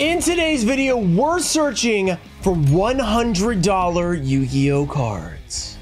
In today's video, we're searching for $100 Yu-Gi-Oh cards.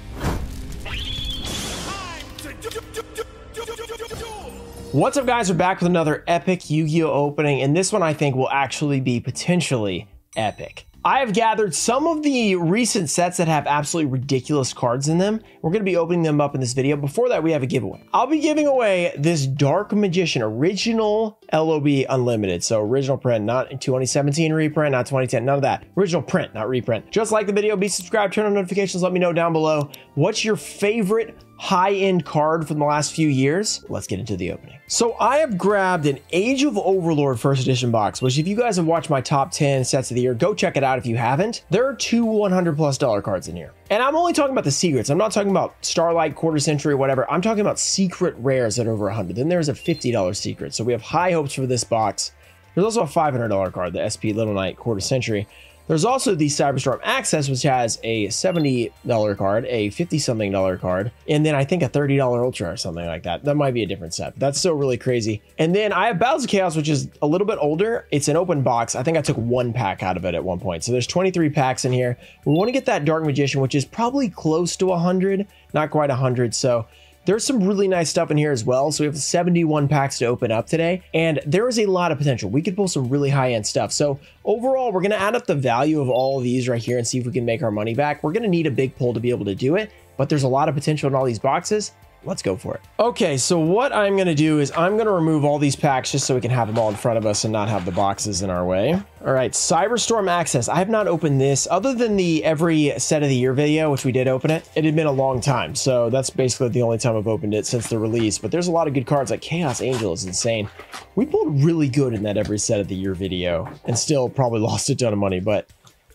What's up guys, we're back with another epic Yu-Gi-Oh opening, and this one I think will actually be potentially epic. I have gathered some of the recent sets that have absolutely ridiculous cards in them. We're going to be opening them up in this video. Before that, we have a giveaway. I'll be giving away this Dark Magician original LOB Unlimited. So original print, not 2017 reprint, not 2010, none of that. Original print, not reprint. Just like the video, be subscribed, turn on notifications, let me know down below what's your favorite high-end card from the last few years. Let's get into the opening. So I have grabbed an Age of Overlord first edition box, which if you guys have watched my top 10 sets of the year, go check it out if you haven't. There are two 100 plus dollar cards in here. And I'm only talking about the secrets. I'm not talking about Starlight, Quarter Century, or whatever. I'm talking about secret rares at over 100. Then there's a $50 secret. So we have high hopes for this box. There's also a $500 card, the SP Little Knight Quarter Century. There's also the Cyberstorm Access, which has a $70 card, a 50 something dollar card, and then I think a $30 Ultra or something like that. That might be a different set, but that's still really crazy. And then I have Battles of Chaos, which is a little bit older. It's an open box. I think I took one pack out of it at one point. So there's 23 packs in here. We want to get that Dark Magician, which is probably close to 100, not quite 100. So there's some really nice stuff in here as well. So we have 71 packs to open up today, and there is a lot of potential. We could pull some really high-end stuff. So overall, we're going to add up the value of all of these right here and see if we can make our money back. We're going to need a big pull to be able to do it, but there's a lot of potential in all these boxes let's go for it. Okay, so what I'm going to do is I'm going to remove all these packs just so we can have them all in front of us and not have the boxes in our way. All right, Cyberstorm Access. I have not opened this other than the every set of the year video, which we did open it. It had been a long time, so that's basically the only time I've opened it since the release. But there's a lot of good cards, like Chaos Angel is insane. We pulled really good in that every set of the year video and still probably lost a ton of money, but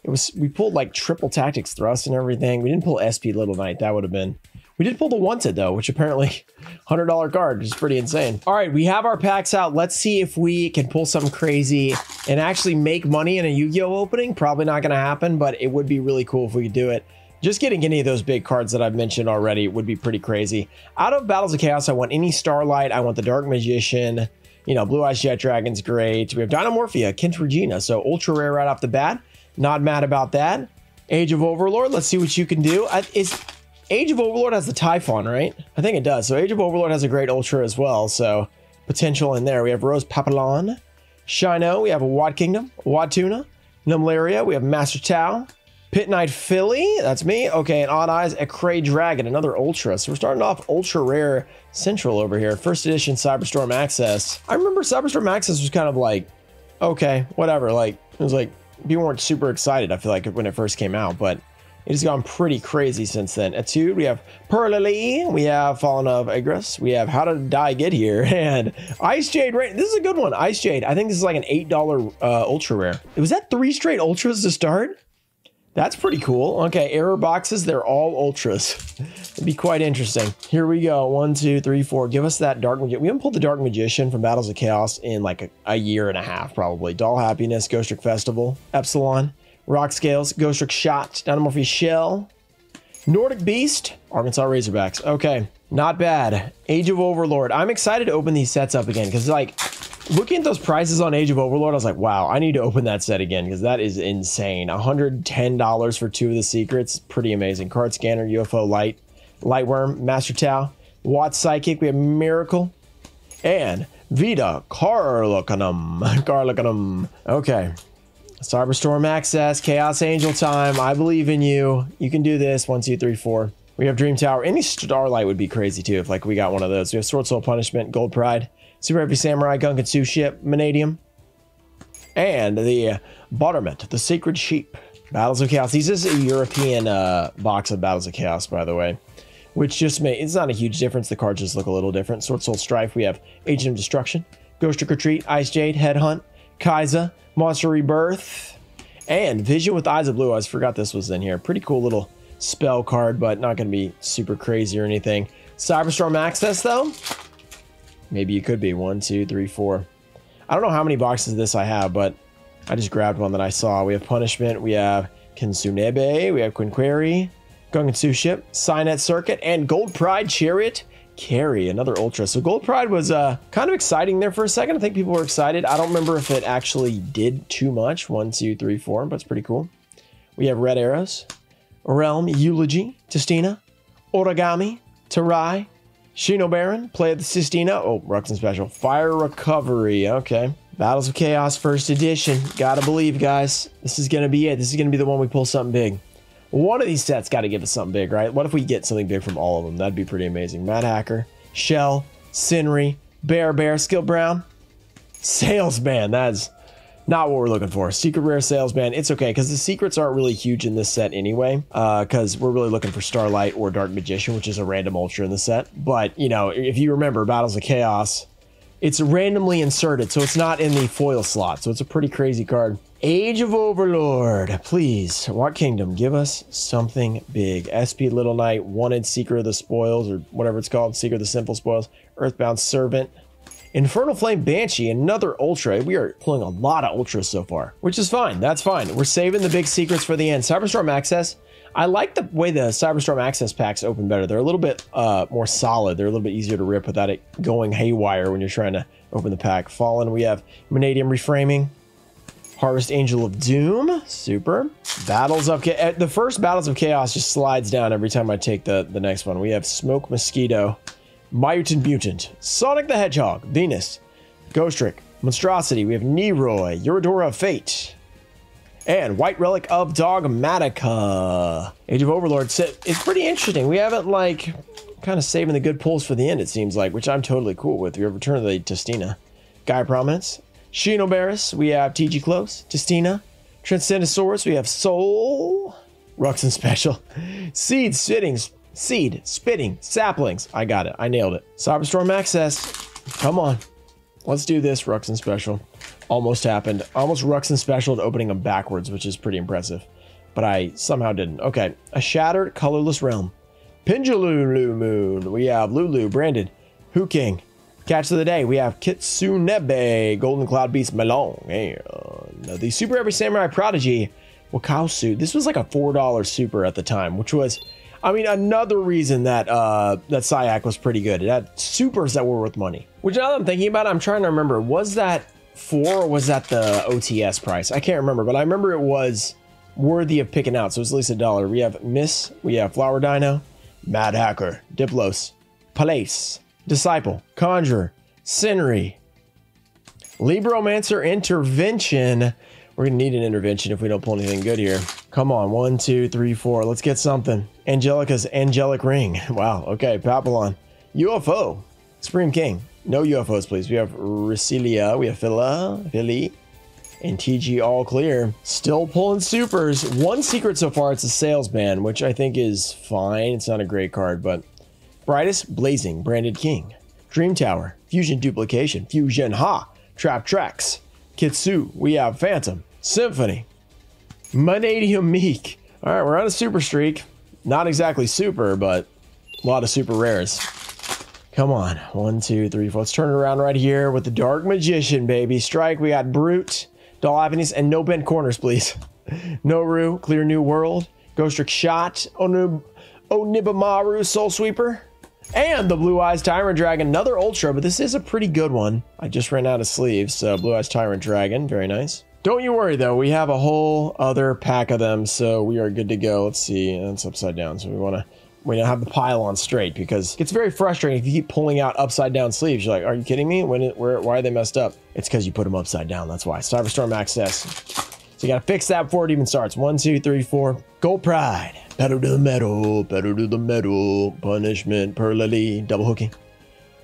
it was we pulled like triple tactics thrust and everything. We didn't pull SP Little Knight. That would have been we did pull the wanted though, which apparently $100 card, which is pretty insane. All right, we have our packs out. Let's see if we can pull something crazy and actually make money in a Yu-Gi-Oh opening. Probably not gonna happen, but it would be really cool if we could do it. Just getting any of those big cards that I've mentioned already would be pretty crazy. Out of Battles of Chaos, I want any Starlight. I want the Dark Magician. You know, Blue Eyes Jet Dragon's great. We have Dinomorphia, Kent Regina. So ultra rare right off the bat. Not mad about that. Age of Overlord. Let's see what you can do. Uh, is Age of Overlord has the Typhon, right? I think it does. So Age of Overlord has a great Ultra as well. So potential in there. We have Rose Papillon, Shino. We have a Wad Kingdom, Wad Tuna, Numlaria. We have Master Tau, Pit Knight Philly. That's me. Okay, and Odd Eyes, Arc-Ray Dragon, another Ultra. So we're starting off ultra rare Central over here. First edition Cyberstorm Access. I remember Cyberstorm Access was kind of like, okay, whatever. Like, it was like, people weren't super excited, I feel like, when it first came out. But it has gone pretty crazy since then. Etude, we have Purrelyly, we have Fallen of Agras, we have How Did I Get Here, and Ice Jade. Right, this is a good one. Ice Jade. I think this is like an eight dollar uh, ultra rare. Was that three straight ultras to start? That's pretty cool. Okay, error boxes, they're all ultras. It'd be quite interesting. Here we go. One, two, three, four. Give us that Dark Magician. We haven't pulled the Dark Magician from Battles of Chaos in like a, a year and a half, probably. Doll Happiness, Ghost Trick Festival, Epsilon. Rock Scales, Ghost Trick Shot, Dynamorphy Shell, Nordic Beast, Arkansas Razorbacks. Okay, not bad. Age of Overlord. I'm excited to open these sets up again because, like, looking at those prices on Age of Overlord, I was like, wow, I need to open that set again because that is insane. $110 for two of the secrets. Pretty amazing. Card Scanner, UFO Light, Lightworm, Master Tau, Watt Psychic. We have Miracle, and Vita Carlocanum. Carlocanum. Okay. Cyberstorm access, Chaos Angel time. I believe in you. You can do this. One, two, three, four. We have Dream Tower. Any Starlight would be crazy too if like we got one of those. We have Sword Soul Punishment, Gold Pride, Super Heavy Samurai, Gunkan Ship, Mannadium, and the Buttermint, the Sacred Sheep. Battles of Chaos. This is a European uh, box of Battles of Chaos, by the way, which just may it's not a huge difference. The cards just look a little different. Sword Soul Strife. We have Agent of Destruction, Ghost Trick or Treat, Ice Jade, Headhunt, Kaiza, Monster Rebirth, and Vision with Eyes of Blue. I forgot this was in here. Pretty cool little spell card, but not going to be super crazy or anything. Cyberstorm Access, though? Maybe you could be. One, two, three, four. I don't know how many boxes of this I have, but I just grabbed one that I saw. We have Punishment, we have Kinsunebe, we have Quinqueri, Gungan Ship, Cynet Circuit, and Gold Pride Chariot Carry, another Ultra. So Gold Pride was uh, kind of exciting there for a second. I think people were excited. I don't remember if it actually did too much. One, two, three, four, but it's pretty cool. We have Red Arrows, Realm, Eulogy, Tistina, Origami, Tarai, Shino Baron, Play the Sistina. Oh, Ruxin Special. Fire Recovery. Okay. Battles of Chaos First Edition. Gotta believe, guys. This is gonna be it. This is gonna be the one we pull something big. One of these sets got to give us something big, right? What if we get something big from all of them? That'd be pretty amazing. Mad Hacker, Shell, Cinry, Bear Bear, Skill Brown, Salesman. That's not what we're looking for. Secret Rare Salesman. It's okay because the secrets aren't really huge in this set anyway. Because uh, we're really looking for Starlight or Dark Magician, which is a random ultra in the set. But you know, if you remember Battles of Chaos, it's randomly inserted, so it's not in the foil slot. So it's a pretty crazy card. Age of Overlord, please. What kingdom? Give us something big. SP Little Knight, Wanted Seeker of the Spoils, or whatever it's called, Seeker of the Simple Spoils, Earthbound Servant, Infernal Flame Banshee, another Ultra. We are pulling a lot of Ultras so far, which is fine. That's fine. We're saving the big secrets for the end. Cyberstorm Access. I like the way the Cyberstorm Access packs open better. They're a little bit uh, more solid. They're a little bit easier to rip without it going haywire when you're trying to open the pack. Fallen, we have Mannadium Reframing, Harvest Angel of Doom. Super. Battles of Chaos. The first Battles of Chaos just slides down every time I take the, the next one. We have Smoke Mosquito, Mutant Mutant, Sonic the Hedgehog, Venus, Ghost Trick, Monstrosity. We have Neroy, Eurodora of Fate, and White Relic of Dogmatika. Age of Overlord. It's pretty interesting. We haven't, like, kind of saving the good pulls for the end, it seems like, which I'm totally cool with. We have Return of the Tistina. Gaia Prominence, Shinobaris, we have TG Close, Tistina, Transcendosaurus, we have Soul, Ruxin Special, Seed Sittings, Seed, Spitting, Saplings. I got it. I nailed it. Cyberstorm Access. Come on. Let's do this, Ruxin Special. Almost happened. Almost Ruxin Special opening them backwards, which is pretty impressive. But I somehow didn't. Okay. A Shattered Colorless Realm. Pinjalulu Moon. We have Lulu, Branded, Hu King, Catch of the day, we have Kitsunebe, Golden Cloud Beast Melon, and the Super Heavy Samurai Prodigy, Wakausu. This was like a $4 super at the time, which was, I mean, another reason that uh, that CYAC was pretty good. It had supers that were worth money. Which now that I'm thinking about it, I'm trying to remember, was that four was that the OTS price? I can't remember, but I remember it was worthy of picking out, so it's at least a dollar. We have Miss, we have Flower Dino, Mad Hacker, Diplos, Palace, Disciple, Conjurer, Cinry, Libromancer, Intervention. We're to need an intervention if we don't pull anything good here. Come on, one, two, three, four. Let's get something. Angelica's Angelic Ring. Wow, okay, Papillon. UFO, Supreme King. No UFOs, please. We have Ricilia, we have Phila, Philly, and TG all clear. Still pulling supers. One secret so far, it's a salesman, which I think is fine. It's not a great card, but Brightest Blazing, Branded King. Dream Tower, Fusion Duplication, Fusion Ha, Trap Tracks. Kitsu, we have Phantom, Symphony, Mannadium Meek. All right, we're on a super streak. Not exactly super, but a lot of super rares. Come on. One, two, three, four. Let's turn it around right here with the Dark Magician, baby. Strike. We got Brute, Doll Avenues, and no bent corners, please. No Noru, Clear New World, Ghost Trick Shot, Onib Onibamaru Soul Sweeper, and the Blue Eyes Tyrant Dragon, another Ultra, but this is a pretty good one. I just ran out of sleeves, so Blue Eyes Tyrant Dragon, very nice. Don't you worry though, we have a whole other pack of them, so we are good to go. Let's see, it's upside down, so we want to we don't have the pile on straight because it's very frustrating if you keep pulling out upside down sleeves. You're like, are you kidding me? When it, where, why are they messed up? It's because you put them upside down. That's why. Cyberstorm Access. So you got to fix that before it even starts. One, two, three, four. Gold Pride. Pedal to the metal, pedal to the metal, punishment, Purrelyly, double hooking.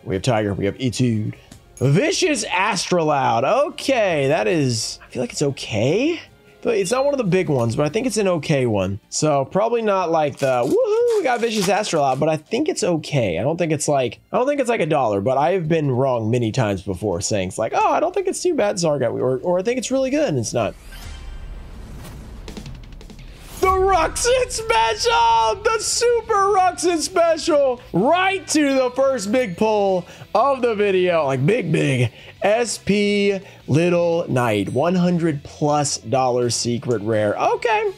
We have Tiger, we have Etude. Vicious Astraloud. Okay, that is, I feel like it's okay. It's not one of the big ones, but I think it's an okay one. So probably not like the woohoo, we got Vicious Astraloud, but I think it's okay. I don't think it's like, I don't think it's like a dollar, but I have been wrong many times before saying it's like, oh, I don't think it's too bad, Zargat, or, or I think it's really good, and it's not. Ruxin Special! The Super Ruxin Special! Right to the first big pull of the video. Like, big, big. SP Little Knight. 100 plus dollar secret rare. Okay.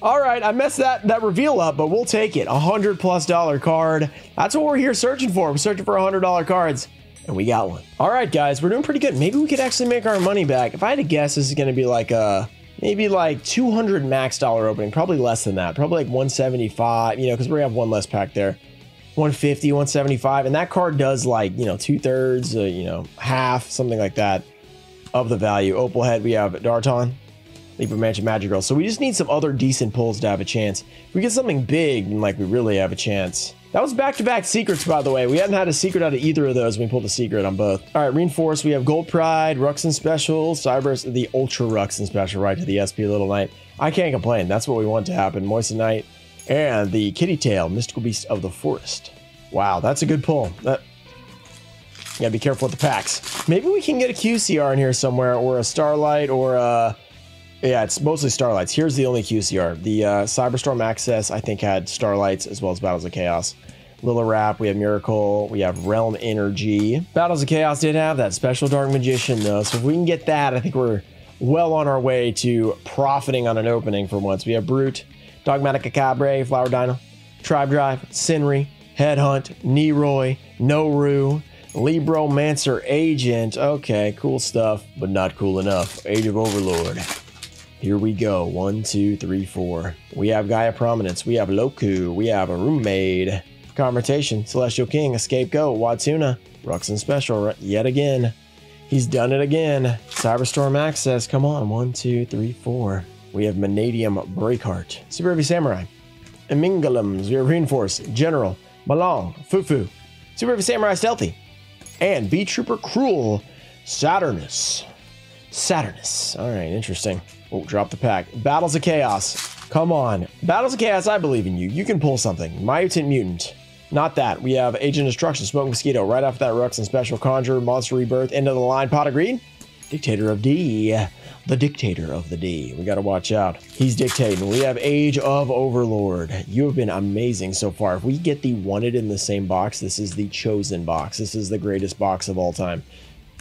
All right, I messed that that reveal up, but we'll take it. A hundred plus dollar card. That's what we're here searching for. We're searching for a hundred dollar cards, and we got one. All right, guys, we're doing pretty good. Maybe we could actually make our money back. If I had to guess, this is going to be like a maybe like 200 max dollar opening. Probably less than that. Probably like 175. You know, because we have one less pack there. 150, 175, and that card does like you know two thirds, uh, you know half, something like that of the value. Opal head, we have Darton. Libra Mansion Madrigal. So we just need some other decent pulls to have a chance. If we get something big, like we really have a chance. That was back-to-back -back secrets, by the way. We hadn't had a secret out of either of those. We pulled a secret on both. All right, Reinforce. We have Gold Pride, Ruxin Special, Cyberse, the Ultra Ruxin Special, right to the SP Little Knight. I can't complain. That's what we want to happen. Moissanite and the Kitty Tail, Mystical Beast of the Forest. Wow, that's a good pull. That gotta be careful with the packs. Maybe we can get a QCR in here somewhere, or a Starlight, or a yeah, it's mostly Starlights. Here's the only QCR. The uh, Cyberstorm Access, I think, had Starlights as well as Battles of Chaos. Little Wrap, we have Miracle, we have Realm Energy. Battles of Chaos did have that special Dark Magician, though. So if we can get that, I think we're well on our way to profiting on an opening for once. We have Brute, Dogmatic Acabre, Flower Dino, Tribe Drive, Sinry, Headhunt, Neroy, Noru, Libromancer Agent. Okay, cool stuff, but not cool enough. Age of Overlord. Here we go. One, two, three, four. We have Gaia Prominence. We have Loku. We have a Roommate. Confrontation. Celestial King. Scapegoat. Watuna. Ruxin Special yet again. He's done it again. Cyberstorm Access. Come on. One, two, three, four. We have Mannadium Breakheart. Super Heavy Samurai. Emingalums. We have Reinforce. General. Malong. Fufu. Super Heavy Samurai Stealthy. And B Trooper Cruel. Saturnus. Saturnus. All right, interesting. Oh, drop the pack. Battles of Chaos. Come on. Battles of Chaos, I believe in you. You can pull something. Mutant Mutant. Not that. We have Agent Destruction, Smoke Mosquito. Right after that, Rux and Special Conjure, Monster Rebirth, end of the line, Pot of Green. Dictator of D. The Dictator of the D. We gotta watch out. He's dictating. We have Age of Overlord. You have been amazing so far. If we get the wanted in the same box, this is the chosen box. This is the greatest box of all time.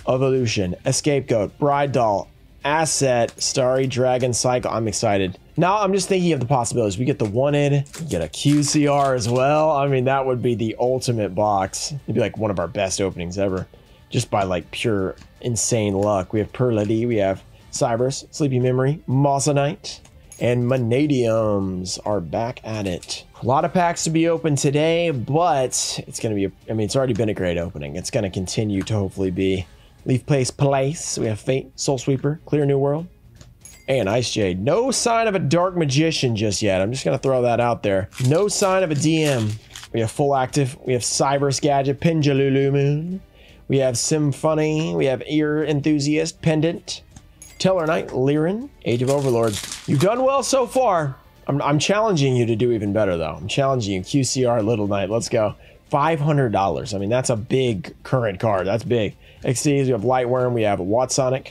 Evolution, Escapegoat, Bride Doll, Asset, Starry Dragon Cycle. I'm excited. Now I'm just thinking of the possibilities. We get the wanted, get a QCR as well. I mean, that would be the ultimate box. It'd be like one of our best openings ever. Just by like pure insane luck. We have Perlady, we have Cybers, Sleepy Memory, Mossonite, and Mannadiums are back at it. A lot of packs to be opened today, but it's going to be, a, I mean, it's already been a great opening. It's going to continue to hopefully be Leaf Place Place. We have Fate, Soul Sweeper, Clear New World, and Ice Jade. No sign of a Dark Magician just yet. I'm just going to throw that out there. No sign of a DM. We have Full Active. We have Cybers Gadget, Pinjalulu Moon. We have Symphony. We have Ear Enthusiast, Pendant, Teller Knight, Lirin, Age of Overlord. You've done well so far. I'm, I'm challenging you to do even better, though. I'm challenging you. QCR Little Knight. Let's go. $500. I mean, that's a big current card. That's big. XDs, we have Lightworm, we have Watsonic.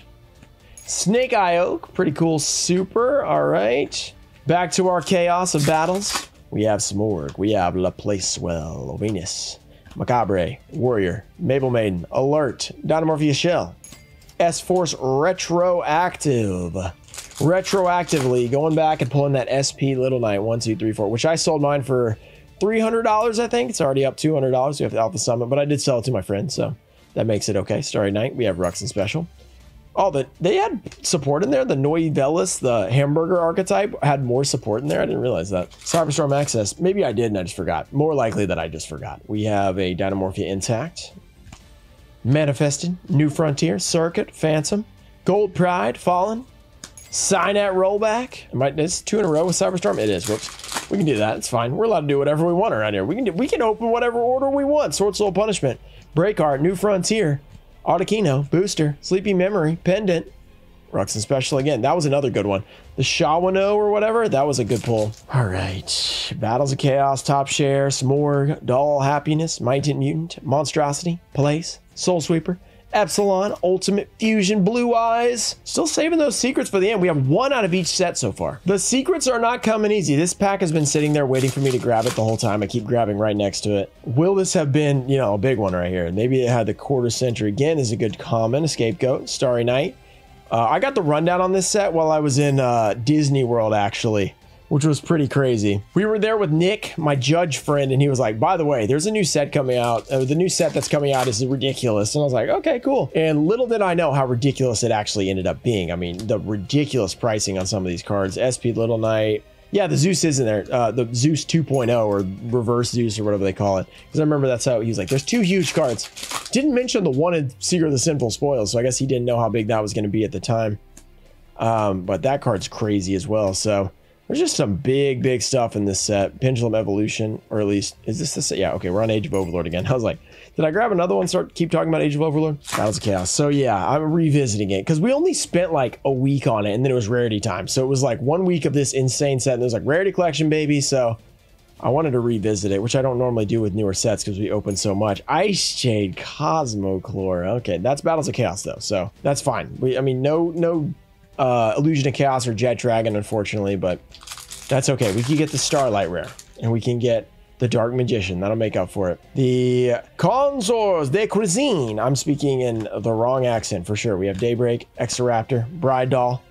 Snake Eye Oak, pretty cool super, all right. Back to our chaos of battles. We have Smorg, we have La Placewell, Venus, Macabre, Warrior, Mabel Maiden, Alert, Dinomorphia Shell, S-Force Retroactive. Retroactively going back and pulling that SP Little Knight 1, 2, 3, 4, which I sold mine for $300, I think. It's already up $200. We have the Alpha Summit, but I did sell it to my friend, so that makes it okay. Starry Night, we have Ruxin Special. Oh, the, they had support in there. The Nouvelles, the hamburger archetype, had more support in there. I didn't realize that. Cyberstorm Access, maybe I did and I just forgot. More likely that I just forgot. We have a Dinomorphia Intact, Manifested, New Frontier, Circuit, Phantom, Gold Pride, Fallen, Sign Signet Rollback. Am I, this two in a row with Cyberstorm? It is. Whoops. We can do that. It's fine. We're allowed to do whatever we want around here. We can do, we can open whatever order we want. Sword Soul Punishment. Breakheart, New Frontier, Audakino, Booster, Sleepy Memory, Pendant, Ruxin Special again. That was another good one. The Shawano or whatever, that was a good pull. All right. Battles of Chaos, Top Share, Smorg, Doll Happiness, Mighty Mutant, Monstrosity, Place, Soul Sweeper, Epsilon, Ultimate Fusion, Blue Eyes. Still saving those secrets for the end. We have one out of each set so far. The secrets are not coming easy. This pack has been sitting there waiting for me to grab it the whole time. I keep grabbing right next to it. Will this have been, you know, a big one right here? Maybe it had the quarter century again is a good common, a scapegoat, Starry Night. Uh, I got the rundown on this set while I was in uh, Disney World, actually. Which was pretty crazy. We were there with Nick, my judge friend, and he was like, by the way, there's a new set coming out. Uh, the new set that's coming out is ridiculous. And I was like, okay, cool. And little did I know how ridiculous it actually ended up being. I mean, the ridiculous pricing on some of these cards. SP Little Knight. Yeah, the Zeus is in there. Uh, the Zeus 2.0 or reverse Zeus or whatever they call it. Because I remember that's how he was like, there's two huge cards. Didn't mention the one in Secret of the Sinful Spoils, so I guess he didn't know how big that was going to be at the time. Um, but that card's crazy as well. So there's just some big, big stuff in this set. Pendulum Evolution, or at least, is this the set? Yeah, okay, we're on Age of Overlord again. I was like, did I grab another one, start keep talking about Age of Overlord? Was a chaos. So yeah, I'm revisiting it because we only spent like a week on it and then it was rarity time. So it was like one week of this insane set and it was like rarity collection, baby. So I wanted to revisit it, which I don't normally do with newer sets because we open so much. Ice Jade, Cosmochlore. Okay, that's Battles of Chaos though, so that's fine. We, I mean, no, no uh, Illusion of Chaos or Jet Dragon, unfortunately, but that's okay. We can get the Starlight Rare, and we can get the Dark Magician. That'll make up for it. The Consorts de Cuisine. I'm speaking in the wrong accent for sure. We have Daybreak, Exoraptor, Bride Doll.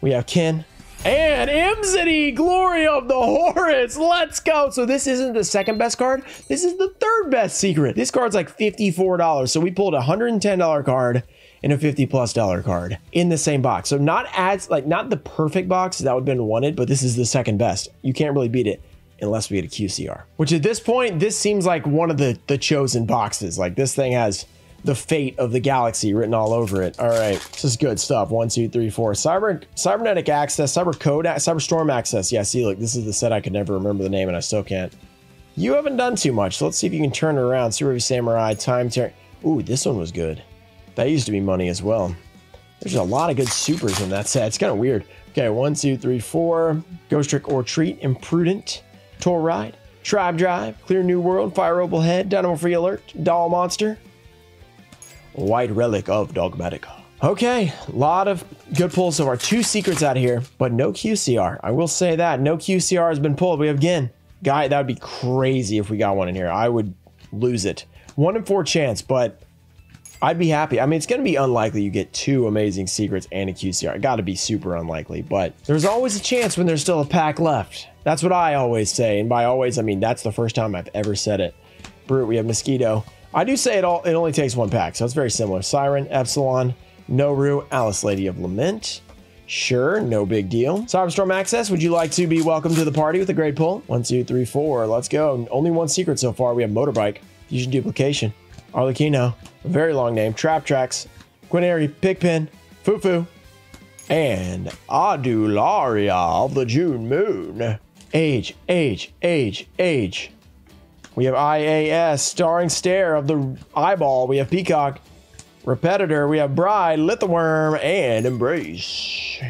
We have Kin. And Imsety, Glory of the Horus. Let's go. So this isn't the second best card. This is the third best secret. This card's like $54. So we pulled a $110 card and a 50 plus dollar card in the same box. So not ads like not the perfect box that would have been wanted, but this is the second best. You can't really beat it unless we get a QCR. Which at this point, this seems like one of the the chosen boxes. Like this thing has the fate of the galaxy written all over it. All right, this is good stuff. One, two, three, four. Cyber cybernetic access, cyber code, cyber storm access. Yeah, see, look, this is the set I could never remember the name, and I still can't. You haven't done too much. So let's see if you can turn it around. Super Samurai, time turn. Ooh, this one was good. That used to be money as well. There's a lot of good supers in that set. It's kind of weird. Okay, one, two, three, four. Ghost Trick or Treat, Imprudent, Tour Ride, Tribe Drive, Clear New World, Fire Opal Head, Dynamo Free Alert, Doll Monster, White Relic of Dogmatika. Okay, a lot of good pulls so far. Two secrets out here, but no QCR. I will say that. No QCR has been pulled. We have Gin. Guy, that would be crazy if we got one in here. I would lose it. One in four chance, but I'd be happy. I mean, it's going to be unlikely you get two amazing secrets and a QCR. Got to be super unlikely, but there's always a chance when there's still a pack left. That's what I always say. And by always, I mean that's the first time I've ever said it. Brute, we have Mosquito. I do say it all. It only takes one pack, so it's very similar. Siren, Epsilon, Noru, Alice, Lady of Lament. Sure, no big deal. Cyberstorm Access, would you like to be welcome to the party with a great pull? One, two, three, four. Let's go. Only one secret so far. We have Motorbike, Fusion Duplication, Arlecchino, very long name, Trap Tracks, Quinary, Pigpen, Fufu, and Adularia of the June Moon. Age, age, age, age. We have IAS, Starring Stare of the Eyeball. We have Peacock, Repetitor. We have Bride, Lithoworm, and Embrace.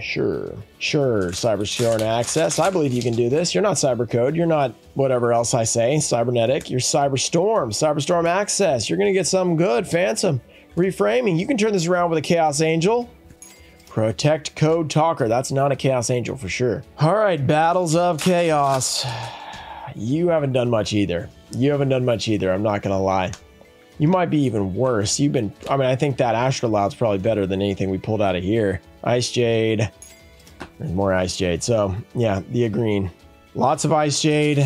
Sure, sure, Cyberstorm Access. I believe you can do this. You're not Cybercode. You're not whatever else I say, Cybernetic. You're Cyberstorm, Cyberstorm Access. You're going to get something good, Phantom. Reframing. You can turn this around with a Chaos Angel. Protect Code Talker. That's not a Chaos Angel for sure. All right, Battles of Chaos. You haven't done much either. You haven't done much either. I'm not going to lie. You might be even worse. You've been, I mean, I think that Astrolabe's probably better than anything we pulled out of here. Ice Jade. There's more Ice Jade. So, yeah, the green. Lots of Ice Jade.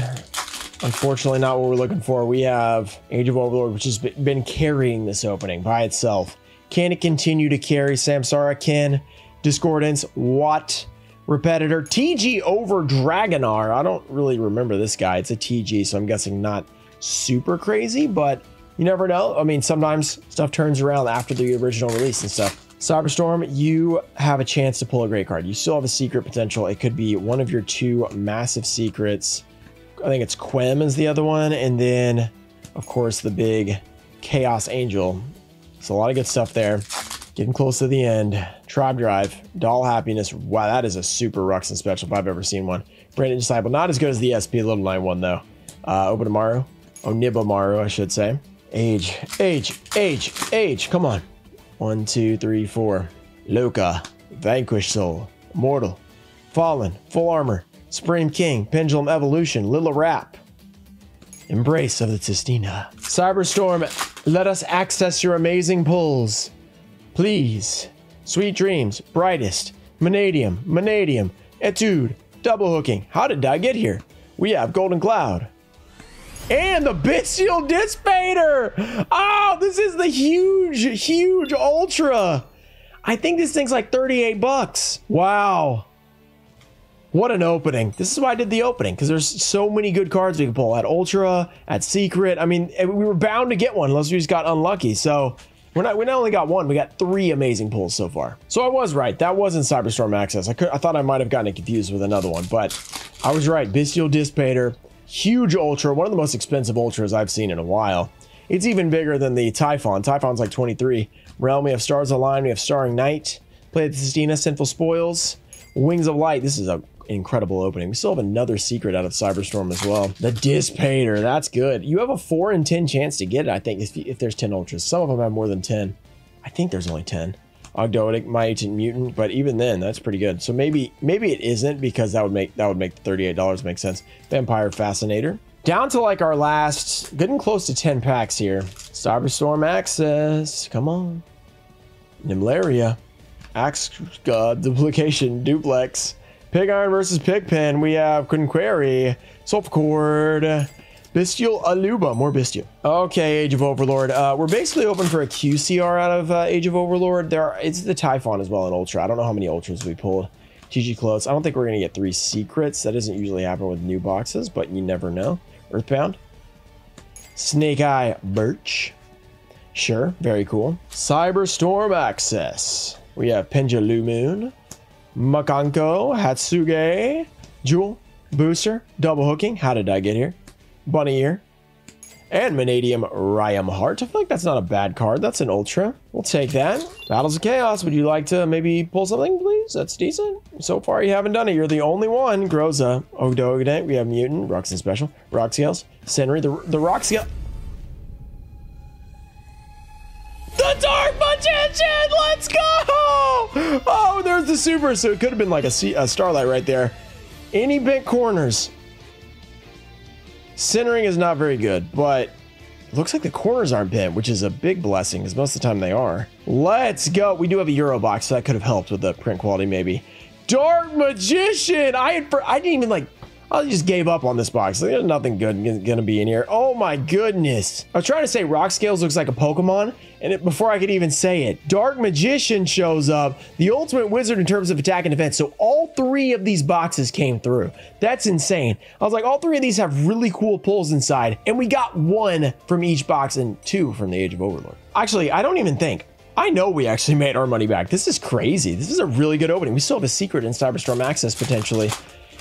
Unfortunately, not what we're looking for. We have Age of Overlord, which has been carrying this opening by itself. Can it continue to carry Samsara? Can Discordance? What? Repetitor? TG over Dragonar. I don't really remember this guy. It's a TG, so I'm guessing not super crazy, but you never know. I mean, sometimes stuff turns around after the original release and stuff. Cyberstorm, you have a chance to pull a great card. You still have a secret potential. It could be one of your two massive secrets. I think it's Quem is the other one. And then, of course, the big Chaos Angel. So a lot of good stuff there. Getting close to the end. Tribe Drive, Doll Happiness. Wow, that is a super Ruxin special if I've ever seen one. Branded Disciple, not as good as the SP Little Nine one though. Uh, Obitamaru, Onibomaru, I should say. Age, age, age, age. Come on. One, two, three, four. Luca, Vanquished Soul, Mortal, Fallen, Full Armor, Supreme King, Pendulum Evolution, Lilla Rap, Embrace of the Tistina. Cyberstorm, let us access your amazing pulls. Please. Sweet Dreams, Brightest, Mannadium, Mannadium, Etude, double hooking. How did I get here? We have Golden Cloud. And the Bystial Dissipator. Oh, this is the huge, huge Ultra. I think this thing's like 38 bucks. Wow. What an opening. This is why I did the opening, because there's so many good cards we can pull at Ultra, at Secret. I mean, eh, we were bound to get one unless we just got unlucky. So we're not, we not only got one, we got three amazing pulls so far. So I was right. That wasn't Cyberstorm Access. I, could, I thought I might have gotten it confused with another one, but I was right. Bystial Dissipator, huge ultra, one of the most expensive ultras I've seen in a while. It's even bigger than the Typhon. Typhon's like 23. Realm, we have Stars Align, we have Starring Night, Play the Sistina, Sinful Spoils, Wings of Light. This is a incredible opening. We still have another secret out of Cyberstorm as well. The Dissipator, that's good. You have a 4 in 10 chance to get it, I think, if, if there's 10 Ultras. Some of them have more than 10. I think there's only 10. Ogdoadic, Mutant Mutant, but even then, that's pretty good. So maybe maybe it isn't because that would make that would make the $38 make sense. Vampire Fascinator. Down to like our last, getting close to 10 packs here. Cyberstorm Access, come on. Nimlaria, Axe God, Duplication, Duplex, Pig Iron versus Pigpen. We have Quinqueri, Sulfur Bystial Aluba, more Bystial. Okay, Age of Overlord. Uh, we're basically open for a QCR out of uh, Age of Overlord. There, are, it's the Typhon as well in Ultra. I don't know how many Ultras we pulled. TG Close. I don't think we're gonna get three secrets. That doesn't usually happen with new boxes, but you never know. Earthbound. Snake Eye Birch. Sure, very cool. Cyberstorm Access. We have Pendulum Makanko, Hatsuge, Jewel, Booster, Double Hooking. How did I get here? Bunny Ear. And Manadium Ryam Heart. I feel like that's not a bad card. That's an Ultra. We'll take that. Battles of Chaos. Would you like to maybe pull something, please? That's decent. So far, you haven't done it. You're the only one. Groza. Ogdoagadent. We have Mutant. Ruxin Special. Roxyels. Senri. The, the Roxyel... The Dark Magician! Let's go! Oh, there's the super. So it could have been like a, a Starlight right there. Any bent corners. Centering is not very good, but looks like the corners aren't bent, which is a big blessing, because most of the time they are. Let's go. We do have a Euro box, so that could have helped with the print quality, maybe. Dark Magician! I had, I didn't even like I just gave up on this box. There's nothing good gonna be in here. Oh my goodness. I was trying to say Rock Scales looks like a Pokemon, and it, before I could even say it, Dark Magician shows up, the ultimate wizard in terms of attack and defense. So all three of these boxes came through. That's insane. I was like, all three of these have really cool pulls inside, and we got one from each box and two from the Age of Overlord. Actually, I don't even think. I know we actually made our money back. This is crazy. This is a really good opening. We still have a secret in Cyberstorm Access potentially.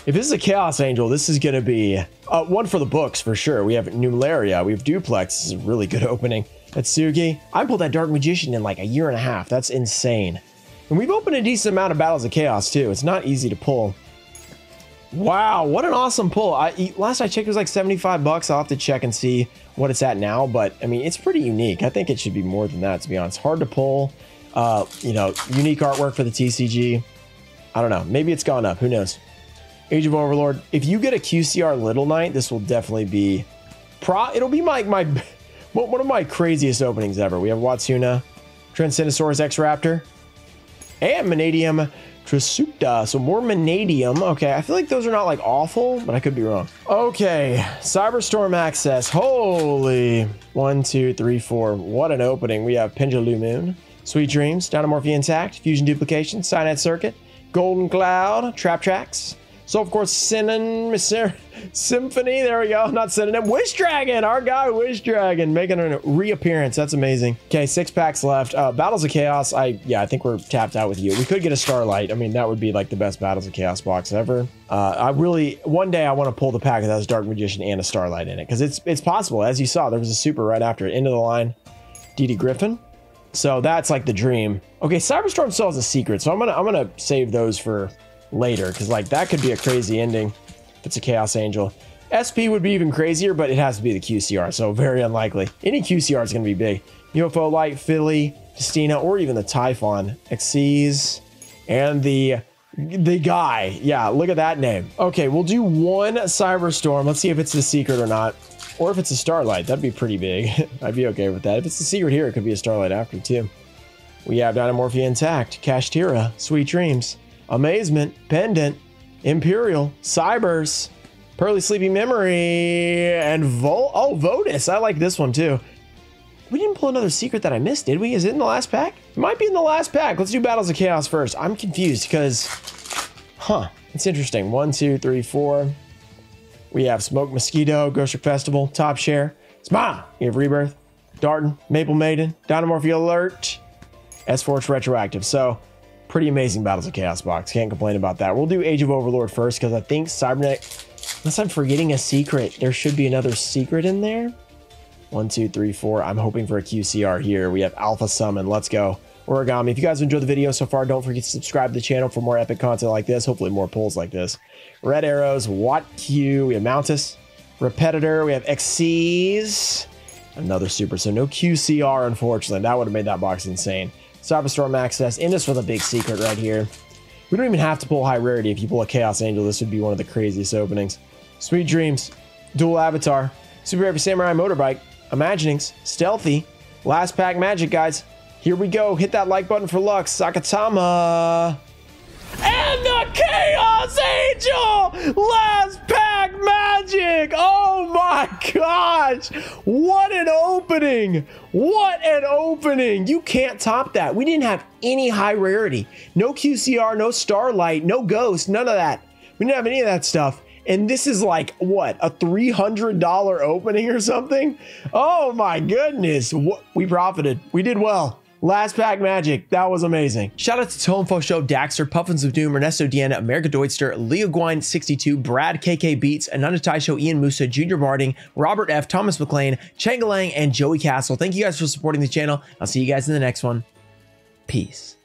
If this is a Chaos Angel, this is going to be uh, one for the books for sure. We have Numelaria, we have Duplex. This is a really good opening. Atsugi. I pulled that Dark Magician in like a year and a half. That's insane. And we've opened a decent amount of Battles of Chaos too. It's not easy to pull. Wow, what an awesome pull. I Last I checked, it was like 75 bucks. I'll have to check and see what it's at now. But I mean, it's pretty unique. I think it should be more than that, to be honest. Hard to pull. Uh, you know, unique artwork for the TCG. I don't know. Maybe it's gone up. Who knows? Age of Overlord. If you get a QCR Little Knight, this will definitely be pro. It'll be my my one of my craziest openings ever. We have Watsuna, Transcendosaurus X Raptor, and Mannadium Trisuta. So more Mannadium. Okay, I feel like those are not like awful, but I could be wrong. Okay, Cyberstorm Access. Holy one, two, three, four. What an opening. We have Pendulum Moon, Sweet Dreams, Dynamorphy Intact, Fusion Duplication, Cyanide Circuit, Golden Cloud, Trap Tracks. So, of course, Synonym, Symphony, there we go, not synonym, Wish Dragon, our guy Wish Dragon, making a reappearance. That's amazing. Okay, six packs left. Uh, Battles of Chaos, I, yeah, I think we're tapped out with you. We could get a Starlight. I mean, that would be like the best Battles of Chaos box ever. Uh, I really, one day I want to pull the pack that has Dark Magician and a Starlight in it, because it's, it's possible. As you saw, there was a super right after it. Into the line, DD Griffin. So that's like the dream. Okay, Cyberstorm still has a secret, so I'm gonna I'm gonna save those for later because like that could be a crazy ending if it's a Chaos Angel. SP would be even crazier, but it has to be the QCR, so very unlikely. Any QCR is going to be big. UFO Light, Philly, Justina, or even the Typhon, Xyz, and the the guy. Yeah, look at that name. Okay, we'll do one Cyberstorm. Let's see if it's the secret or not. Or if it's a Starlight, that'd be pretty big. I'd be okay with that. If it's the secret here, it could be a Starlight after too. We have Dinomorphia intact, Kashtira, Sweet Dreams, Amazement, Pendant, Imperial, Cybers, Purrely Sleeping Memory, and Vol. Oh, Votus. I like this one too. We didn't pull another secret that I missed, did we? Is it in the last pack? It might be in the last pack. Let's do Battles of Chaos first. I'm confused because, huh, it's interesting. One, two, three, four. We have Smoke Mosquito, Ghost Festival, Top Share, Smile. You have Rebirth, Darton, Maple Maiden, Dynamorphy Alert, S-Force Retroactive. So, pretty amazing Battles of Chaos box. Can't complain about that. We'll do Age of Overlord first because I think Cybernetic, unless I'm forgetting a secret, there should be another secret in there. One, two, three, four. I'm hoping for a QCR here. We have Alpha Summon. Let's go. Origami. If you guys enjoyed the video so far, don't forget to subscribe to the channel for more epic content like this. Hopefully more pulls like this. Red Arrows, Watt Q. We have Mountus. Repetitor. We have Xyz. Another super. So no QCR, unfortunately. That would have made that box insane. Cyberstorm Access. In this with a big secret right here. We don't even have to pull high rarity. If you pull a Chaos Angel, this would be one of the craziest openings. Sweet Dreams. Dual Avatar. Super Heavy Samurai Motorbike. Imaginings, Stealthy, Last Pack Magic, guys. Here we go. Hit that like button for Lux, Sakatama. And Angel! Last Pack Magic! Oh my gosh! What an opening! What an opening! You can't top that. We didn't have any high rarity. No QCR, no Starlight, no Ghost, none of that. We didn't have any of that stuff and this is like what a $300 opening or something oh my goodness What we profited we did well Last pack magic. That was amazing. Shout out to Tomfo Show, Daxter, Puffins of Doom, Ernesto Deanna, America Deutster, Leo Gwine 62, Brad KK Beats, Ananda Tai Show, Ian Musa, Junior Barding, Robert F, Thomas McLean, Changalang, and Joey Castle. Thank you guys for supporting the channel. I'll see you guys in the next one. Peace.